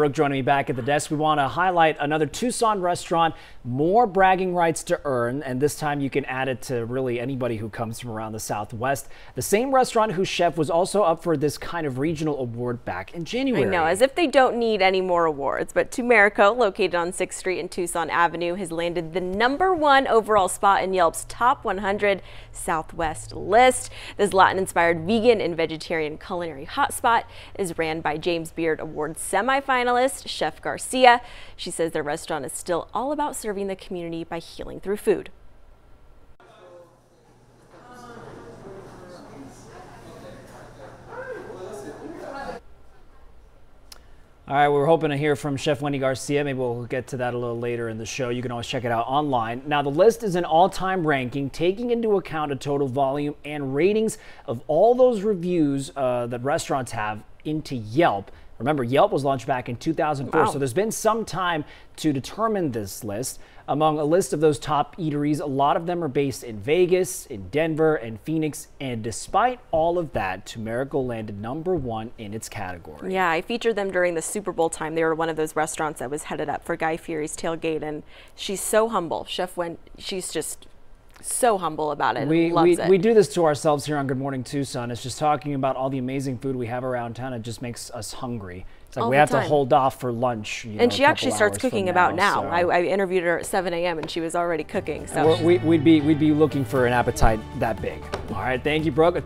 Brooke joining me back at the desk. We want to highlight another Tucson restaurant, more bragging rights to earn, and this time you can add it to really anybody who comes from around the Southwest. The same restaurant whose chef was also up for this kind of regional award back in January. I know, as if they don't need any more awards, but Tumerico, located on 6th Street and Tucson Avenue, has landed the number one overall spot in Yelp's top 100 Southwest list. This Latin-inspired vegan and vegetarian culinary hotspot is ran by James Beard Award semifinalist Chef Garcia. She says their restaurant is still all about serving the community by healing through food. All right, we are hoping to hear from Chef Wendy Garcia. Maybe we'll get to that a little later in the show. You can always check it out online. Now, the list is an all-time ranking, taking into account a total volume and ratings of all those reviews uh, that restaurants have into Yelp. Remember, Yelp was launched back in 2004, wow. so there's been some time to determine this list. Among a list of those top eateries, a lot of them are based in Vegas, in Denver, and Phoenix. And despite all of that, Tumerico landed number one in its category. Yeah, I featured them during the Super Bowl time. They were one of those restaurants that was headed up for Guy Fieri's tailgate, and she's so humble. Chef went, she's just so humble about it. We, we, it. we do this to ourselves here on Good Morning Tucson. It's just talking about all the amazing food we have around town. It just makes us hungry. It's like all we have time. to hold off for lunch. You know, and she actually starts cooking now, about now. So. I, I, interviewed her at 7 a.m. and she was already cooking. So we, would be we'd be looking for an appetite that big. All right, thank you, Brooke.